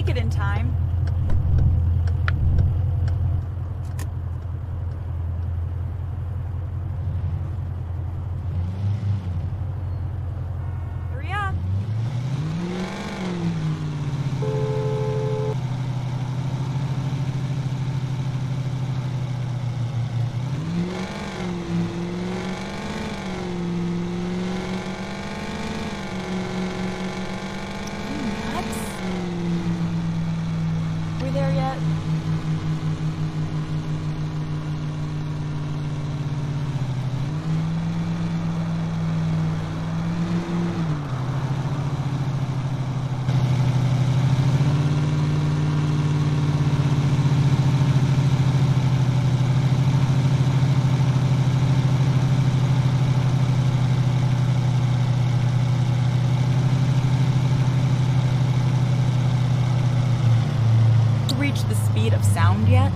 make it in time. There yet? Reach the speed of sound yet?